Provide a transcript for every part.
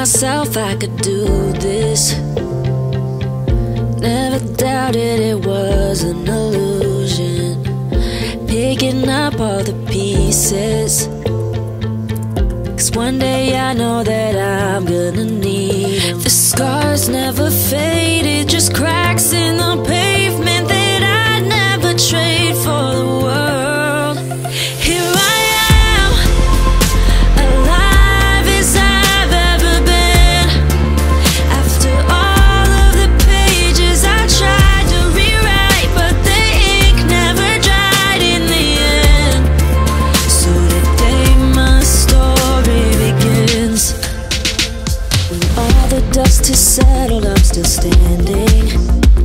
myself I could do this. Never doubted it was an illusion. Picking up all the pieces. Cause one day I know that I'm gonna need. The scars never faded, just cracked. dust has settled, I'm still standing.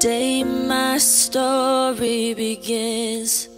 day my story begins.